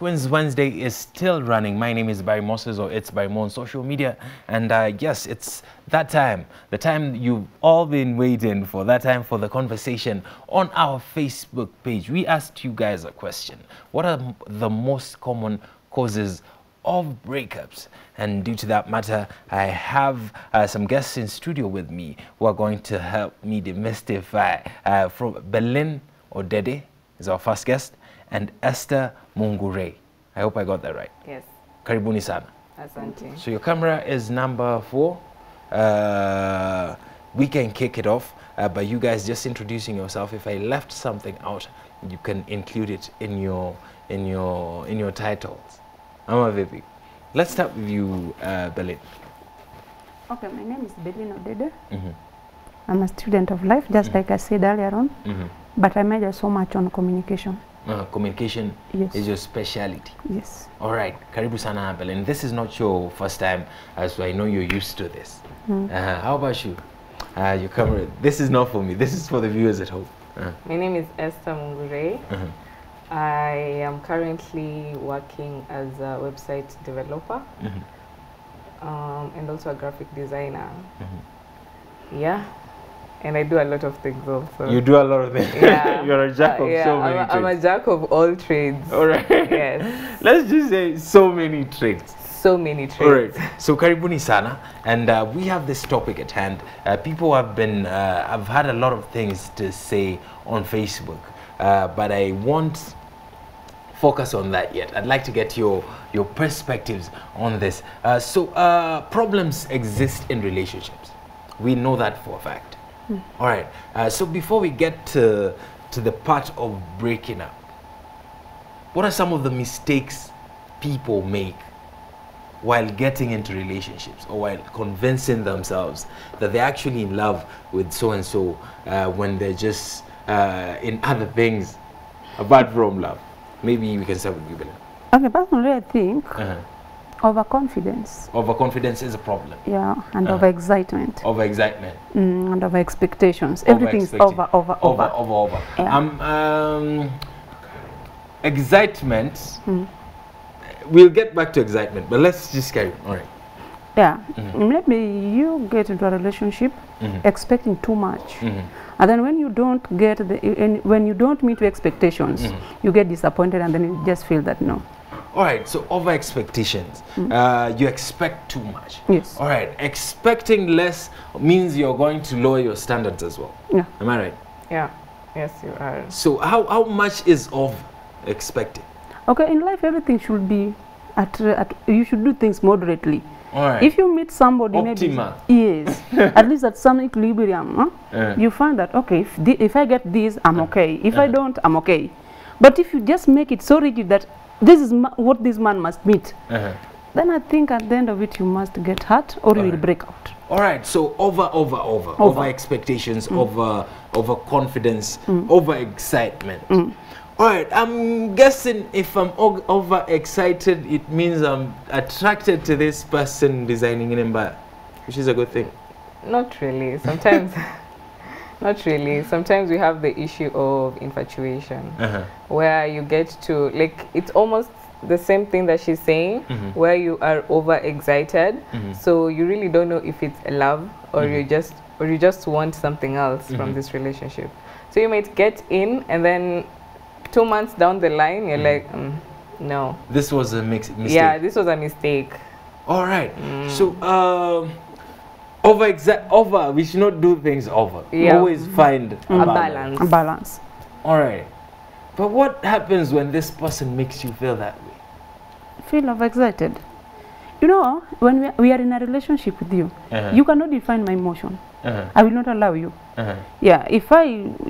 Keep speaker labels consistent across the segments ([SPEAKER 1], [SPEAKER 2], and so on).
[SPEAKER 1] Queen's Wednesday is still running. My name is Barry Moses, or it's Barry Mo on social media. And uh, yes, it's that time, the time you've all been waiting for, that time for the conversation on our Facebook page. We asked you guys a question What are the most common causes of breakups? And due to that matter, I have uh, some guests in studio with me who are going to help me demystify. Uh, from Berlin Odede is our first guest and Esther Mungure. I hope I got that right.
[SPEAKER 2] Yes.
[SPEAKER 1] Karibuni sana.
[SPEAKER 2] Asante.
[SPEAKER 1] So your camera is number four. Uh, we can kick it off uh, by you guys just introducing yourself. If I left something out, you can include it in your in your in your titles. Ama vipi? Let's start with you, uh, Berlin.
[SPEAKER 3] Okay, my name is Belino Dede.
[SPEAKER 1] Mhm,
[SPEAKER 3] I'm a student of life, just
[SPEAKER 1] Mhm.
[SPEAKER 3] like I said earlier on,
[SPEAKER 1] mhm.
[SPEAKER 3] but I major so much on communication.
[SPEAKER 1] Uh, communication
[SPEAKER 3] Yes.
[SPEAKER 1] is your speciality.
[SPEAKER 3] Yes.
[SPEAKER 1] All right, karibu sana Berlin. This is not your first time, uh, so I know you're used to this.
[SPEAKER 3] Mm.
[SPEAKER 1] Uh, how about you? Uh, your camera. This is not for me. This is for the viewers at home. Uh,
[SPEAKER 2] My name is Esther Mungure.
[SPEAKER 1] uh-huh.
[SPEAKER 2] I am currently working as a website developer
[SPEAKER 1] Mhm,
[SPEAKER 2] um, and also a graphic designer.
[SPEAKER 1] mhm.
[SPEAKER 2] Yeah. And I do a lot of things also.
[SPEAKER 1] You do a lot of things.
[SPEAKER 2] Yeah.
[SPEAKER 1] You're a jack
[SPEAKER 2] Uh,
[SPEAKER 1] of
[SPEAKER 2] yeah,
[SPEAKER 1] so
[SPEAKER 2] I'm
[SPEAKER 1] many
[SPEAKER 2] a, I'm a jack of all trades.
[SPEAKER 1] All right.
[SPEAKER 2] Yes.
[SPEAKER 1] Let's just say so many trades.
[SPEAKER 2] So many trades.
[SPEAKER 1] All right. So karibuni sana, and uh, we have this topic at hand. Uh, people have been, uh, I've had a lot of things to say on Facebook, uh, but I won't focus on that yet. I'd like to get your your perspectives on this. Uh, so uh, problems exist in relationships. We know that for a fact. All right. Uh, so before we get to to the part of breaking up, what are some of the mistakes people make while getting into relationships or while convincing themselves that they're actually in love with so and so when they're just uh, in other things apart from love? Maybe we can start with you, Bella.
[SPEAKER 3] Okay, personally, I think
[SPEAKER 1] Uh-huh.
[SPEAKER 3] Overconfidence,
[SPEAKER 1] Overconfidence is a problem.
[SPEAKER 3] yeah, and
[SPEAKER 1] Uh.
[SPEAKER 3] overexcitement,
[SPEAKER 1] Overexcitement.
[SPEAKER 3] mm, and over expectations. Everything is over, over,
[SPEAKER 1] Over,
[SPEAKER 3] over.
[SPEAKER 1] over, over.
[SPEAKER 3] Yeah.
[SPEAKER 1] Um, um, excitement.
[SPEAKER 3] Mm.
[SPEAKER 1] We'll get back to excitement, but let's just carry on. All right.
[SPEAKER 3] Yeah,
[SPEAKER 1] Mhm.
[SPEAKER 3] maybe you get into a relationship
[SPEAKER 1] Mhm.
[SPEAKER 3] expecting too much,
[SPEAKER 1] Mhm.
[SPEAKER 3] and then when you don't get the, when you don't meet your expectations,
[SPEAKER 1] Mhm.
[SPEAKER 3] you get disappointed, and then you just feel that no.
[SPEAKER 1] All right, so over expectations. Uh, you expect too much.
[SPEAKER 3] Yes.
[SPEAKER 1] All right, expecting less means you're going to lower your standards as well.
[SPEAKER 3] Yeah.
[SPEAKER 1] Am I right?
[SPEAKER 2] Yeah. Yes, you are.
[SPEAKER 1] So how, how much is of expecting?
[SPEAKER 3] Okay, in life, everything should be at, at you should do things moderately.
[SPEAKER 1] All right.
[SPEAKER 3] If you meet somebody,
[SPEAKER 1] Optimal.
[SPEAKER 3] maybe yes, at least at some equilibrium, huh?
[SPEAKER 1] Uh,
[SPEAKER 3] you find that okay, if, the, if I get this, I'm okay. If I
[SPEAKER 1] Uh-huh.
[SPEAKER 3] don't, I'm okay. But if you just make it so rigid that this is ma- what this man must meet,
[SPEAKER 1] uh-huh.
[SPEAKER 3] then I think at the end of it, you must get hurt or you will
[SPEAKER 1] Alright.
[SPEAKER 3] break out.
[SPEAKER 1] All right, so over, over, over, over,
[SPEAKER 3] Over.
[SPEAKER 1] expectations, mm. over, over confidence, mm. over excitement. Mm. All right, I'm guessing if I'm over excited, it means I'm attracted to this person designing in Mba, which is a good thing.
[SPEAKER 2] Not really. Sometimes, not really. Sometimes we have the issue of infatuation.
[SPEAKER 1] Uh-huh.
[SPEAKER 2] where you get to like it's almost the same thing that she's saying
[SPEAKER 1] Mhm.
[SPEAKER 2] where you are over excited
[SPEAKER 1] Mhm.
[SPEAKER 2] so you really don't know if it's love or you
[SPEAKER 1] Mhm.
[SPEAKER 2] just or you just want something else from this relationship so you might get in and then two months down the line you're
[SPEAKER 1] Mhm.
[SPEAKER 2] like mm, no
[SPEAKER 1] This was a mix- mistake.
[SPEAKER 2] yeah this was a mistake
[SPEAKER 1] All right.
[SPEAKER 2] Mm.
[SPEAKER 1] So, um, over exa- over. We should not do things over.
[SPEAKER 2] Yeah.
[SPEAKER 1] Always find
[SPEAKER 2] a balance
[SPEAKER 3] A balance.
[SPEAKER 1] All right. But what happens when this person makes you feel that way?
[SPEAKER 3] Feel overexcited. You know, when we are, we are in a relationship with you,
[SPEAKER 1] Uh-huh.
[SPEAKER 3] you cannot define my emotion.
[SPEAKER 1] Uh-huh.
[SPEAKER 3] I will not allow you.
[SPEAKER 1] Uh-huh.
[SPEAKER 3] Yeah, if I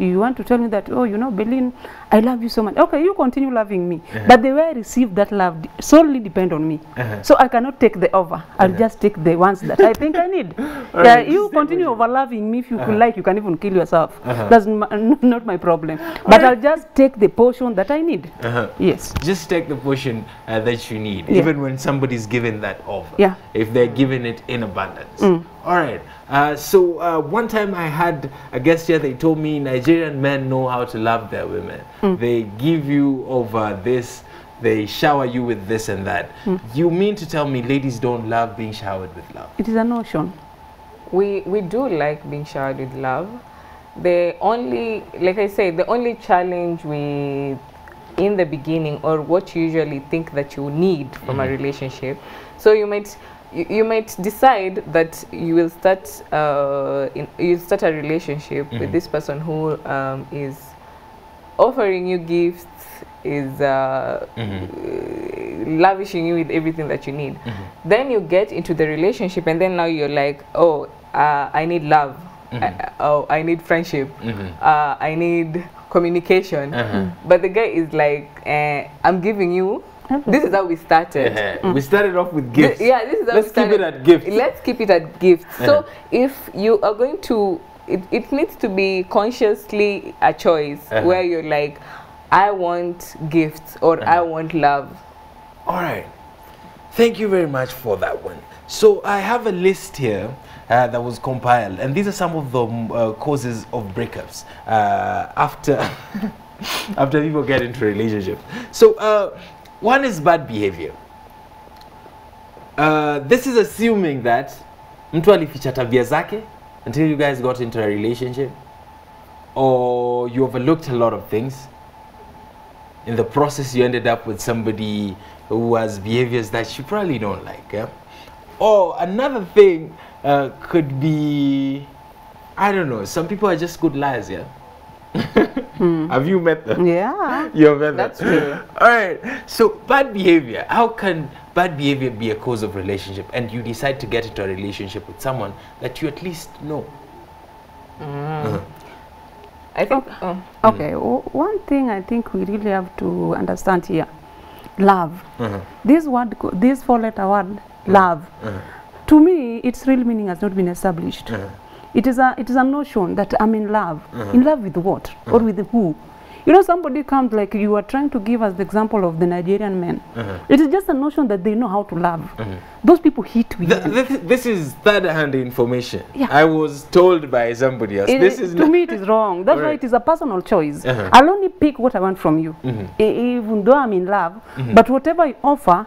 [SPEAKER 3] you want to tell me that oh you know Berlin, I love you so much. Okay, you continue loving me,
[SPEAKER 1] Uh-huh.
[SPEAKER 3] but the way I receive that love solely depend on me.
[SPEAKER 1] Uh-huh.
[SPEAKER 3] So I cannot take the over. I'll
[SPEAKER 1] Uh-huh.
[SPEAKER 3] just take the ones that I think I need. Yeah, you continue over loving me if you
[SPEAKER 1] Uh-huh.
[SPEAKER 3] could like. You can even kill yourself.
[SPEAKER 1] Uh-huh.
[SPEAKER 3] That's not my problem. But I'll just take the portion that I need.
[SPEAKER 1] Uh-huh.
[SPEAKER 3] Yes.
[SPEAKER 1] Just take the portion uh, that you need,
[SPEAKER 3] Yeah.
[SPEAKER 1] even when somebody's given that over.
[SPEAKER 3] Yeah.
[SPEAKER 1] If they're giving it in abundance.
[SPEAKER 3] Mm.
[SPEAKER 1] All right. Uh, so uh, one time I had a guess here. They told me Nigerian men know how to love their women.
[SPEAKER 3] Mm.
[SPEAKER 1] They give you over this they shower you with this and that. You mean to tell me ladies don't love being showered with love?
[SPEAKER 3] It is a notion.
[SPEAKER 2] we we do like being showered with love the only like i say the only challenge with in the beginning or what you usually think that you need from a relationship so you might you, you might decide that you will start uh, in, you start a relationship with this person who um, is offering you gifts is uh, lavishing you with everything that you need. Then you get into the relationship and then now you're like oh uh, i need love. I, oh i need friendship. Uh, i need communication. But the guy is like eh, i'm giving you this is how we started
[SPEAKER 1] Uh-huh. We started off with
[SPEAKER 2] Th-
[SPEAKER 1] gifts.
[SPEAKER 2] yeah, this is how we started.
[SPEAKER 1] Let's
[SPEAKER 2] we
[SPEAKER 1] keep it at gifts.
[SPEAKER 2] Let's keep it at gifts. So if you are going to, it, it needs to be consciously a choice where you're like, I want gifts or I want love.
[SPEAKER 1] All right. Thank you very much for that one. So I have a list here uh, that was compiled, and these are some of the um, uh, causes of breakups uh, after after people get into relationships. So uh, one is bad behavior. Uh, this is assuming that mtu alificha tabia zake until you guys got into a relationship, or you overlooked a lot of things in the process you ended up with somebody who has behaviors that you probably don't like yeah? or another thing uh, could be i don't know some people are just good liars yeah Hmm. have you met them
[SPEAKER 3] Yeah.
[SPEAKER 1] You've met
[SPEAKER 2] That's
[SPEAKER 1] them.
[SPEAKER 2] true.
[SPEAKER 1] all right so bad behavior how can bad behavior be a cause of relationship and you decide to get into a relationship with someone that you at least know mm. uh-huh.
[SPEAKER 2] I think. Oh. oh.
[SPEAKER 3] Okay. Hmm. o- One thing I think we really have to understand here, love.
[SPEAKER 1] Uh-huh.
[SPEAKER 3] This word, this four-letter word, uh-huh. love. Uh-huh. To me, its real meaning has not been established. It is a it is a notion that I'm in love. Uh-huh. In love with what or uh-huh. with who? You know, somebody comes like you are trying to give us the example of the Nigerian men. Uh-huh. It is just a notion that they know how to love. Those people hit with
[SPEAKER 1] Th- this, this is third-hand information.
[SPEAKER 3] Yeah.
[SPEAKER 1] I was told by somebody else.
[SPEAKER 3] It-
[SPEAKER 1] this is
[SPEAKER 3] to me it is wrong that's why it is a personal choice
[SPEAKER 1] Uh-huh.
[SPEAKER 3] i'll only pick what i want from you mm-hmm. E- even though i'm in love mm-hmm. but whatever you offer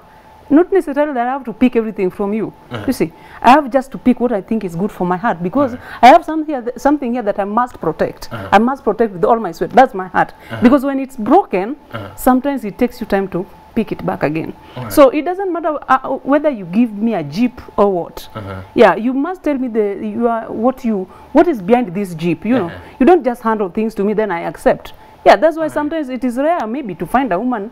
[SPEAKER 3] not necessarily that i have to pick everything from you. Uh -huh. you see i have just to pick what i think is good for my heart because uh -huh. i have something here th- something here that i must protect. Uh -huh. i must protect with all my sweat. That's my heart. Because when it's broken sometimes it takes you time to pick it back again. So it doesn't matter uh, whether you give me a jeep or what. Uh -huh. yeah you must tell me the you are what you what is behind this jeep you uh -huh. know you don't just handle things to me then i accept. Yeah that's why sometimes it is rare maybe to find a woman uh,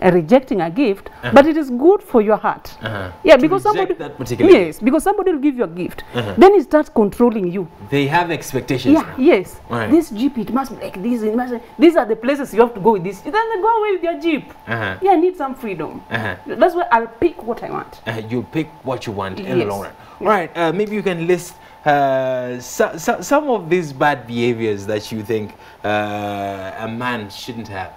[SPEAKER 3] rejecting a gift but it is good for your heart
[SPEAKER 1] Uh-huh.
[SPEAKER 3] yeah
[SPEAKER 1] To
[SPEAKER 3] because somebody
[SPEAKER 1] that particular
[SPEAKER 3] yes because somebody will give you a gift then it starts controlling you
[SPEAKER 1] They have expectations.
[SPEAKER 3] yeah
[SPEAKER 1] now.
[SPEAKER 3] yes
[SPEAKER 1] Right.
[SPEAKER 3] this jeep it must be like this it must these are the places you have to go with this then go away with your jeep
[SPEAKER 1] Uh-huh.
[SPEAKER 3] yeah i need some freedom
[SPEAKER 1] Uh-huh.
[SPEAKER 3] that's why i'll pick what i want
[SPEAKER 1] Uh, you pick what you want in the long run. All right. Uh, maybe you can list uh, so, so, some of these bad behaviors that you think uh, a man shouldn't have.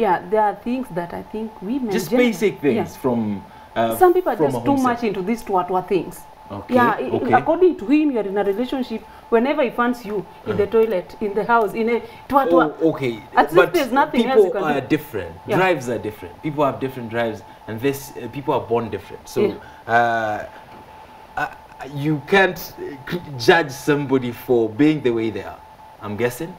[SPEAKER 3] Yeah there are things that i think women
[SPEAKER 1] Just basic things
[SPEAKER 3] yeah.
[SPEAKER 1] from. Uh,
[SPEAKER 3] some people are just too
[SPEAKER 1] home
[SPEAKER 3] much into these twatwa things
[SPEAKER 1] Okay.
[SPEAKER 3] yeah
[SPEAKER 1] okay.
[SPEAKER 3] according to him you're in a relationship whenever he finds you in the toilet in the house in a twatwa
[SPEAKER 1] Oh, okay.
[SPEAKER 3] At
[SPEAKER 1] but
[SPEAKER 3] there's nothing
[SPEAKER 1] people
[SPEAKER 3] you can
[SPEAKER 1] are
[SPEAKER 3] do.
[SPEAKER 1] different.
[SPEAKER 3] Yeah.
[SPEAKER 1] Drives are different. People have different drives, and this uh, people are born different. So
[SPEAKER 3] Yeah.
[SPEAKER 1] uh, uh, you can't uh, judge somebody for being the way they are. I'm guessing.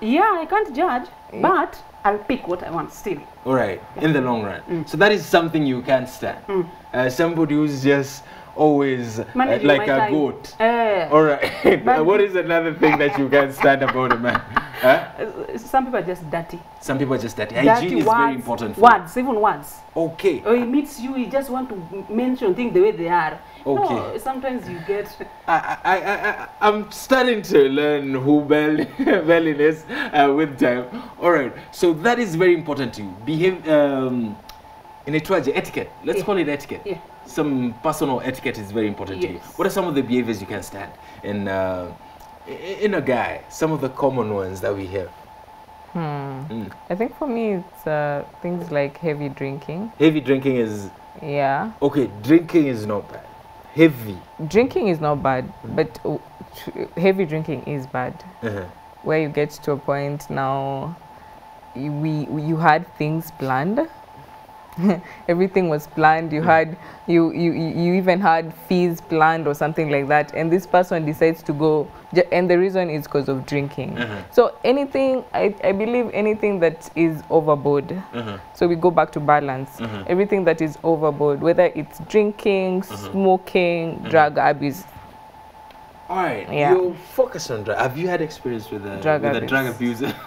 [SPEAKER 3] yeah i can't judge but i'll pick what i want still
[SPEAKER 1] All right, in the long run.
[SPEAKER 3] Mm.
[SPEAKER 1] So that is something you can't stand. Uh, somebody who's just always uh, like a goat.
[SPEAKER 3] Eh,
[SPEAKER 1] All right. what is another thing that you can't stand about a man? Huh?
[SPEAKER 3] uh, some people are just dirty
[SPEAKER 1] Some people are just that.
[SPEAKER 3] dirty
[SPEAKER 1] Hygiene is very important. For
[SPEAKER 3] words even words
[SPEAKER 1] Okay.
[SPEAKER 3] or he meets you he just want to mention things the way they are
[SPEAKER 1] Okay.
[SPEAKER 3] no sometimes you get
[SPEAKER 1] I, I, I, I, I'm starting to learn who Bell, Bellin is uh, with time. All right, so that is very important to you. Behave um, in a etiquette. Let's
[SPEAKER 3] Yeah.
[SPEAKER 1] call it etiquette.
[SPEAKER 3] Yeah.
[SPEAKER 1] Some personal etiquette is very important to you. What are some of the behaviors you can stand in uh, in a guy? Some of the common ones that we hear. Mm.
[SPEAKER 2] I think for me it's uh, things like heavy drinking.
[SPEAKER 1] Heavy drinking is
[SPEAKER 2] Yeah,
[SPEAKER 1] okay. Drinking is not bad. Heavy.
[SPEAKER 2] drinking is not bad, but uh, heavy drinking is bad.
[SPEAKER 1] Uh-huh.
[SPEAKER 2] Where you get to a point now, you, we you had things planned, everything was planned. You hmm. had you, you you you even had fees planned or something like that, and this person decides to go, and the reason is because of drinking. Uh-huh. So anything, I, I believe anything that is overboard. Uh-huh. So we go back to balance. Uh-huh. Everything that is overboard, whether it's drinking, smoking, drug abuse.
[SPEAKER 1] All right.
[SPEAKER 2] Yeah.
[SPEAKER 1] You focus on drug. Have you had experience with a
[SPEAKER 2] Drug
[SPEAKER 1] with a drug abuser?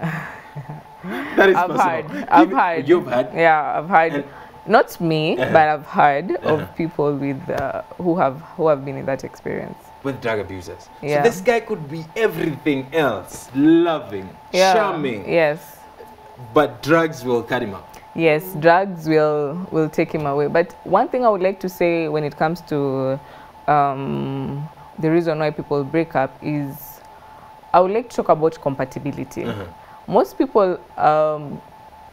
[SPEAKER 1] that is
[SPEAKER 2] I've
[SPEAKER 1] possible.
[SPEAKER 2] had, I've had.
[SPEAKER 1] You've had.
[SPEAKER 2] Yeah, I've had.
[SPEAKER 1] And-
[SPEAKER 2] not me,
[SPEAKER 1] Uh-huh.
[SPEAKER 2] but I've heard
[SPEAKER 1] Uh-huh.
[SPEAKER 2] of people with uh, who have who have been in that experience.
[SPEAKER 1] with drug abusers.
[SPEAKER 2] Yeah.
[SPEAKER 1] So this guy could be everything else, loving,
[SPEAKER 2] Yeah.
[SPEAKER 1] charming,
[SPEAKER 2] Yes.
[SPEAKER 1] but drugs will cut him up.
[SPEAKER 2] Yes, drugs will will take him away. But one thing I would like to say when it comes to um, the reason why people break up is I would like to talk about compatibility. Most people um,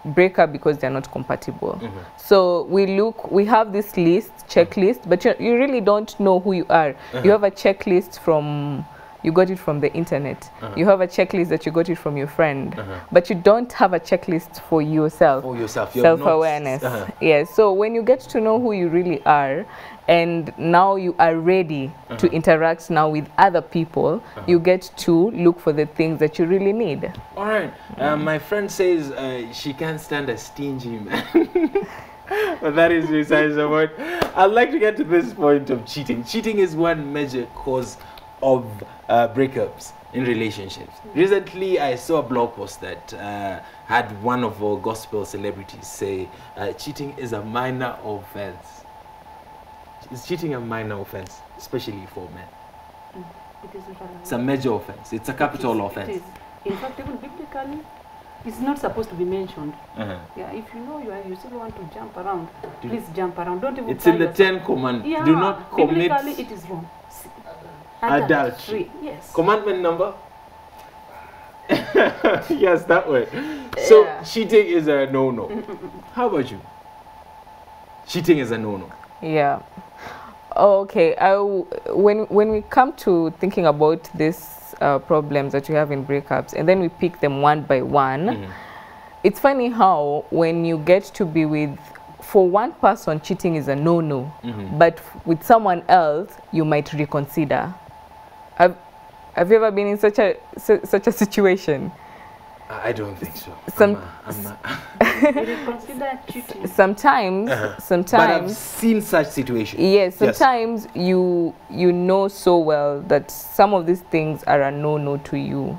[SPEAKER 2] break up because they're not compatible. So we look, we have this list, checklist, but you, you really don't know who you are. You have a checklist from, you got it from the internet. You have a checklist that you got it from your friend, but you don't have a checklist for yourself.
[SPEAKER 1] For yourself. You're
[SPEAKER 2] Self-awareness.
[SPEAKER 1] Uh-huh.
[SPEAKER 2] Yes. So when you get to know who you really are, and now you are ready to interact now with other people, you get to look for the things that you really need.
[SPEAKER 1] All right. Uh, my friend says uh, she can't stand a stingy man. but that is besides the point. I'd like to get to this point of cheating. Cheating is one major cause of uh, breakups in relationships. Recently, I saw a blog post that uh, had one of our gospel celebrities say uh, cheating is a minor offense. Is cheating a minor offense, especially for men?
[SPEAKER 3] It is not allowed.
[SPEAKER 1] It's a major offense. It's a capital
[SPEAKER 3] It is-
[SPEAKER 1] offense.
[SPEAKER 3] It is. In fact, even biblically, it's not supposed to be mentioned.
[SPEAKER 1] Uh-huh.
[SPEAKER 3] Yeah, if you know you are, you still want to jump around, please jump around. Don't even.
[SPEAKER 1] It's in the
[SPEAKER 3] yourself.
[SPEAKER 1] Ten Commandments.
[SPEAKER 3] Yeah,
[SPEAKER 1] Do not commit
[SPEAKER 3] biblically it is wrong. S-
[SPEAKER 1] Adultery.
[SPEAKER 3] Yes.
[SPEAKER 1] commandment number. yes, that way. So
[SPEAKER 2] Yeah.
[SPEAKER 1] cheating is a no-no. How about you? Cheating is a no-no.
[SPEAKER 2] Yeah. Okay. I w- when when we come to thinking about these uh, problems that you have in breakups, and then we pick them one by one, it's funny how when you get to be with, for one person, cheating is a no-no, but with someone else, you might reconsider. Have Have you ever been in such a su- such a situation?
[SPEAKER 1] I I don't think so.
[SPEAKER 2] Some-
[SPEAKER 1] I'm a, I'm a,
[SPEAKER 3] You will consider cheating.
[SPEAKER 2] Sometimes,
[SPEAKER 1] but I've seen such situations.
[SPEAKER 2] Yes, sometimes you you know so well that some of these things are a no-no to you.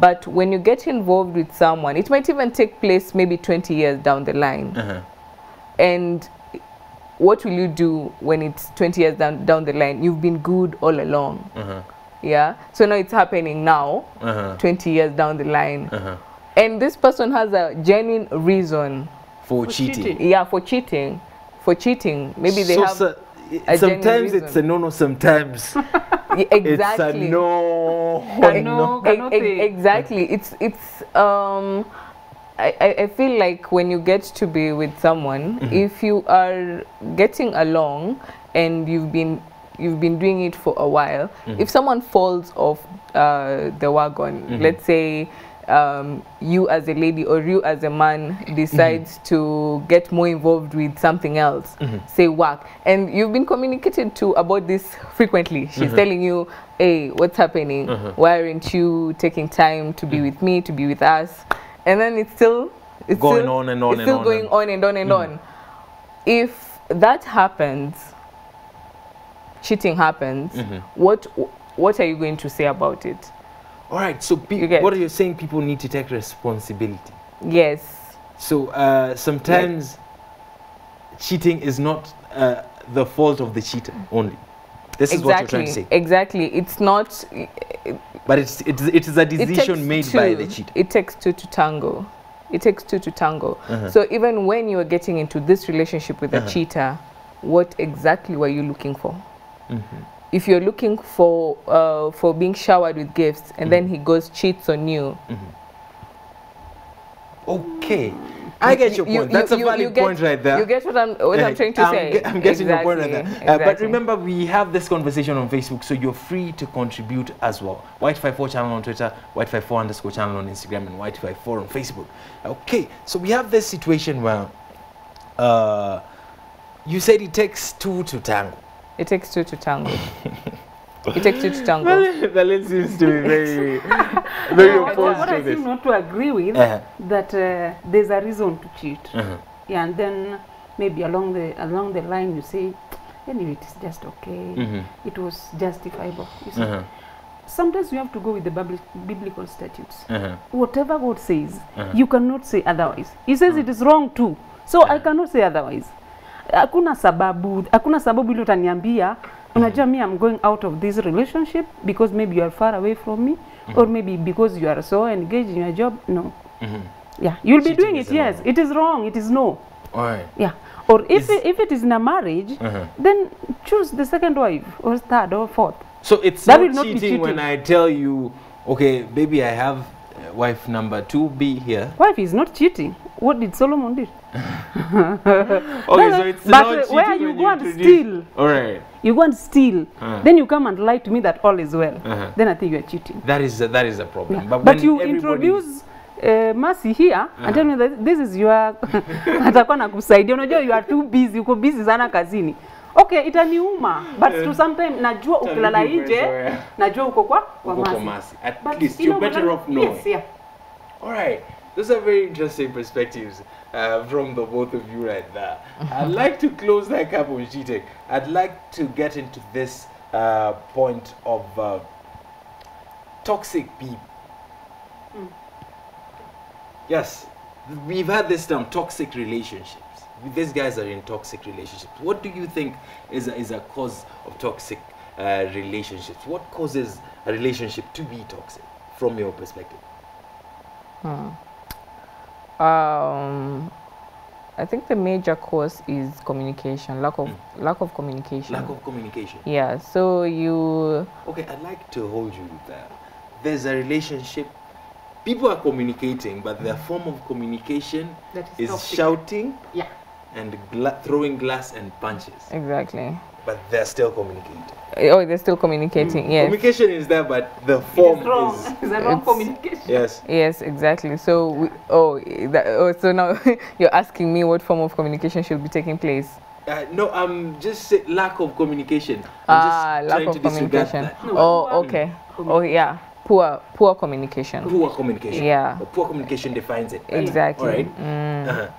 [SPEAKER 2] But when you get involved with someone, it might even take place maybe 20 years down the line.
[SPEAKER 1] Uh-huh.
[SPEAKER 2] And what will you do when it's 20 years down, down the line? You've been good all along.
[SPEAKER 1] Uh-huh.
[SPEAKER 2] Yeah. So now it's happening now,
[SPEAKER 1] Uh-huh.
[SPEAKER 2] 20 years down the line.
[SPEAKER 1] Uh-huh.
[SPEAKER 2] And this person has a genuine reason,
[SPEAKER 1] For,
[SPEAKER 3] For
[SPEAKER 1] cheating.
[SPEAKER 3] cheating.
[SPEAKER 2] yeah, for cheating. For cheating. Maybe they
[SPEAKER 1] so,
[SPEAKER 2] have.
[SPEAKER 1] so-
[SPEAKER 2] a
[SPEAKER 1] sometimes it's a no-no. Sometimes
[SPEAKER 2] Yeah, exactly.
[SPEAKER 1] it's a no.
[SPEAKER 3] Can
[SPEAKER 1] no.
[SPEAKER 3] no-
[SPEAKER 2] E-
[SPEAKER 3] cannot
[SPEAKER 2] exactly. It's it's um I, I I feel like when you get to be with someone, if you are getting along and you've been you've been doing it for a while, mm-hmm. if someone falls off uh, the wagon, mm-hmm. let's say um, you as a lady or you as a man decides mm-hmm. to get more involved with something else, say work, and you've been communicated to about this frequently. She's telling you, hey, what's happening? Why aren't you taking time to be with me, to be with us? And then it's still it's
[SPEAKER 1] Going
[SPEAKER 2] still,
[SPEAKER 1] on and on
[SPEAKER 2] it's
[SPEAKER 1] and
[SPEAKER 2] still
[SPEAKER 1] on
[SPEAKER 2] going
[SPEAKER 1] and-
[SPEAKER 2] on and on and on. If that happens, cheating happens, what what are you going to say about it?
[SPEAKER 1] All right. So
[SPEAKER 2] You
[SPEAKER 1] what are you saying? People need to take responsibility.
[SPEAKER 2] Yes.
[SPEAKER 1] So uh, sometimes cheating is not uh, the fault of the cheater only. This is what you're trying to say.
[SPEAKER 2] Exactly. It's not.
[SPEAKER 1] But it's, it's, it is a decision made by the cheater.
[SPEAKER 2] It takes two to tango. It takes two to tango.
[SPEAKER 1] Uh-huh.
[SPEAKER 2] So even when you are getting into this relationship with a cheater, what exactly were you looking for?
[SPEAKER 1] Mm-hmm.
[SPEAKER 2] If you're looking for uh, for being showered with gifts and then he goes cheats on you,
[SPEAKER 1] Okay. I get your
[SPEAKER 2] You-
[SPEAKER 1] point.
[SPEAKER 2] you-
[SPEAKER 1] That's a valid
[SPEAKER 2] get-
[SPEAKER 1] point right there.
[SPEAKER 2] You get what I'm what I'm
[SPEAKER 1] Uh,
[SPEAKER 2] trying to
[SPEAKER 1] I'm
[SPEAKER 2] say.
[SPEAKER 1] ge- I'm getting your point right there.
[SPEAKER 2] Exactly,
[SPEAKER 1] Uh, but remember, we have this conversation on Facebook, so you're free to contribute as well. Y254 channel on Twitter, Y254 underscore channel on Instagram, and Y254 on Facebook. Okay, so we have this situation where uh, you said it takes two to tango.
[SPEAKER 2] It takes two to tango. it takes two to tango.
[SPEAKER 1] Well, Berlin seems to be very, very
[SPEAKER 3] No, what,
[SPEAKER 1] opposed
[SPEAKER 3] what
[SPEAKER 1] to
[SPEAKER 3] I
[SPEAKER 1] this.
[SPEAKER 3] seem not to agree with
[SPEAKER 1] Uh-huh.
[SPEAKER 3] that uh, there's a reason to cheat.
[SPEAKER 1] Uh-huh.
[SPEAKER 3] Yeah, and then maybe along the along the line you say, anyway, it is just okay.
[SPEAKER 1] Mhm.
[SPEAKER 3] It was justifiable. You see,
[SPEAKER 1] Uh-huh.
[SPEAKER 3] sometimes you have to go with the biblical statutes.
[SPEAKER 1] Uh-huh.
[SPEAKER 3] Whatever God says,
[SPEAKER 1] Uh-huh.
[SPEAKER 3] you cannot say otherwise. He says it is wrong too, so I cannot say otherwise. Hakuna sababu, hakuna sababu ile utaniambia unajua me I'm going out of this relationship because maybe you are far away from me or maybe because you are so engaged in your job. No.
[SPEAKER 1] mm -hmm.
[SPEAKER 3] Yeah, you'll be
[SPEAKER 1] Cheating
[SPEAKER 3] doing it. Yes, it is wrong. It is no.
[SPEAKER 1] Why?
[SPEAKER 3] Yeah. Or if
[SPEAKER 1] Is-
[SPEAKER 3] it, if it is in a marriage,
[SPEAKER 1] Uh-huh.
[SPEAKER 3] then choose the second wife or third or fourth.
[SPEAKER 1] So it's
[SPEAKER 3] That
[SPEAKER 1] not
[SPEAKER 3] will not cheating,
[SPEAKER 1] cheating, when. I tell you, okay, baby, I have uh, wife number two B here.
[SPEAKER 3] Wife is not cheating. What did Solomon do?
[SPEAKER 1] Okay, so it's
[SPEAKER 3] but
[SPEAKER 1] not
[SPEAKER 3] uh,
[SPEAKER 1] cheating
[SPEAKER 3] where you go and steal,
[SPEAKER 1] All right.
[SPEAKER 3] you go and steal,
[SPEAKER 1] Uh. -huh.
[SPEAKER 3] then you come and lie to me that all is well.
[SPEAKER 1] Uh-huh.
[SPEAKER 3] Then I think you are cheating.
[SPEAKER 1] That is a, that is a problem.
[SPEAKER 3] Yeah.
[SPEAKER 1] But,
[SPEAKER 3] But, you introduce uh, Mercy here uh -huh. and tell me that this is your atakuwa nakusaidia. Unajua you are too busy, uko busy sana kazini. Okay, itaniuma but to sometime najua ukilala nje, najua uko kwa kwa
[SPEAKER 1] Uko kwa
[SPEAKER 3] Mercy.
[SPEAKER 1] Mercy. At
[SPEAKER 3] But
[SPEAKER 1] least
[SPEAKER 3] you
[SPEAKER 1] you're better off knowing.
[SPEAKER 3] Yes, yeah.
[SPEAKER 1] All right. Those are very interesting perspectives uh, from the both of you right there. I'd like to close that cap on cheating. I'd like to get into this uh, point of uh, toxic people. Yes, we've had this term toxic relationships. These guys are in toxic relationships. What do you think is a, is a cause of toxic uh, relationships? What causes a relationship to be toxic from your perspective?
[SPEAKER 2] Um, I think the major cause is communication, lack of lack of communication.
[SPEAKER 1] Lack of communication.
[SPEAKER 2] yeah. So you
[SPEAKER 1] Okay, I'd like to hold you there. There's a relationship. People are communicating, but their form of communication
[SPEAKER 3] That
[SPEAKER 1] is
[SPEAKER 3] toxic.
[SPEAKER 1] shouting
[SPEAKER 3] Yeah.
[SPEAKER 1] And gla- throwing glass and punches.
[SPEAKER 2] exactly.
[SPEAKER 1] But they're still communicating.
[SPEAKER 2] Oh, they're still communicating. Yes.
[SPEAKER 1] Communication is there, but the form
[SPEAKER 3] is wrong.
[SPEAKER 1] is.
[SPEAKER 3] It's a wrong communication.
[SPEAKER 1] Yes.
[SPEAKER 2] Yes, exactly. So, we, oh, that, oh, so now you're asking me what form of communication should be taking place.
[SPEAKER 1] Uh, no, I'm just say lack of communication. I'm
[SPEAKER 2] Ah,
[SPEAKER 1] just
[SPEAKER 2] lack of
[SPEAKER 1] to
[SPEAKER 2] communication.
[SPEAKER 3] No,
[SPEAKER 2] oh,
[SPEAKER 3] poor
[SPEAKER 2] okay. Oh, yeah. Poor, poor communication.
[SPEAKER 1] Poor communication.
[SPEAKER 2] Yeah.
[SPEAKER 1] But poor communication defines it.
[SPEAKER 2] Exactly.
[SPEAKER 1] All right.
[SPEAKER 2] Mm.
[SPEAKER 1] Uh-huh. So,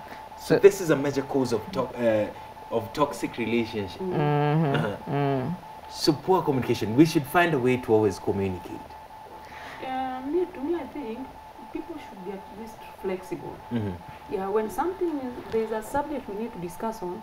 [SPEAKER 2] So-
[SPEAKER 1] this is a major cause of to- uh, of toxic relationship.
[SPEAKER 2] Mm -hmm.
[SPEAKER 1] Uh-huh.
[SPEAKER 2] Mm.
[SPEAKER 1] So poor communication. We should find a way to always communicate.
[SPEAKER 3] Uh, me, to me, I think people should be at least flexible.
[SPEAKER 1] Mm -hmm.
[SPEAKER 3] Yeah, when something is, there is a subject we need to discuss on,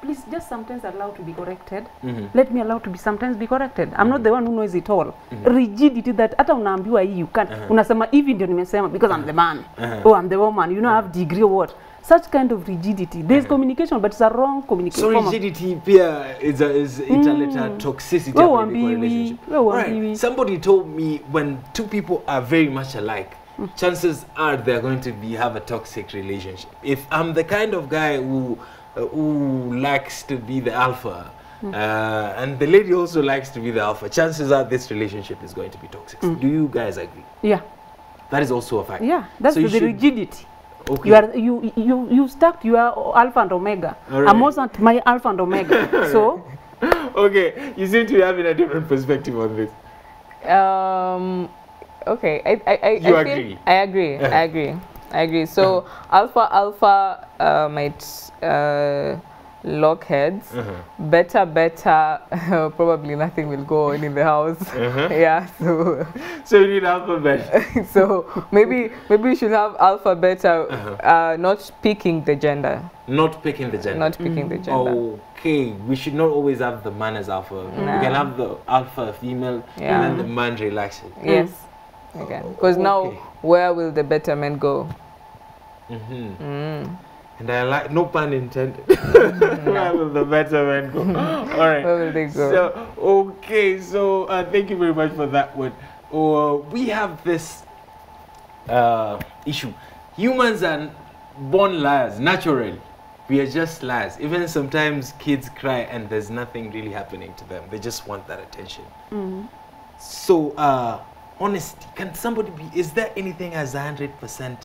[SPEAKER 3] please just sometimes allow to be corrected.
[SPEAKER 1] Mm -hmm.
[SPEAKER 3] Let me allow to be sometimes be corrected. I'm mm -hmm. not the one who knows it all. Mm -hmm. Rigidity that hata unaambiwa hii you can't. Unasema hivi ndio nimesema because I'm the man.
[SPEAKER 1] Uh-huh.
[SPEAKER 3] Oh, I'm the woman. You know, uh -huh. I have degree or what. Such kind of rigidity. There is mm. communication, but it's a wrong communication.
[SPEAKER 1] So rigidity pia is a, is italeta mm. toxicity
[SPEAKER 3] Wewe
[SPEAKER 1] hapa hivi kwa
[SPEAKER 3] uambiwi,
[SPEAKER 1] relationship.
[SPEAKER 3] wewe
[SPEAKER 1] Alright,
[SPEAKER 3] uambiwi.
[SPEAKER 1] Somebody told me when two people are very much alike, mm. chances are they're going to be have a toxic relationship. If I'm the kind of guy who uh, who likes to be the alpha, uh, and the lady also likes to be the alpha, chances are this relationship is going to be toxic. Do you guys agree?
[SPEAKER 3] Yeah,
[SPEAKER 1] That is also a fact.
[SPEAKER 3] yeah. That's
[SPEAKER 1] So
[SPEAKER 3] the rigidity.
[SPEAKER 1] Okay.
[SPEAKER 3] You are you you you stuck. You are alpha and omega.
[SPEAKER 1] Right.
[SPEAKER 3] I'm also at my alpha and omega. so
[SPEAKER 1] okay, you seem to be having a different perspective on this.
[SPEAKER 2] Um, okay, I, I, I,
[SPEAKER 1] You
[SPEAKER 2] I feel-
[SPEAKER 1] agree?
[SPEAKER 2] I agree. I agree. I agree. So alpha alpha uh, might uh, lock heads. Better, beta probably nothing will go on in the house. Yeah. So
[SPEAKER 1] So you need alphabet.
[SPEAKER 2] so maybe maybe we should have alpha beta uh, not picking the gender.
[SPEAKER 1] Not picking the gender.
[SPEAKER 2] Not picking the gender.
[SPEAKER 1] Okay, we should not always have the man as alpha. We can have the alpha female
[SPEAKER 2] Yeah.
[SPEAKER 1] and then the man relaxes.
[SPEAKER 2] Yes. Okay. Because now where will the better men go?
[SPEAKER 1] hmm
[SPEAKER 2] Mm.
[SPEAKER 1] And I like, no pun intended. Where will the better man go? All right.
[SPEAKER 2] Where will they go?
[SPEAKER 1] So, okay, so uh, thank you very much for that one. Uh, we have this uh, issue. Humans are born liars, naturally. We are just liars. Even sometimes kids cry and there's nothing really happening to them. They just want that attention. So, uh, honesty, can somebody be, is there anything as 100%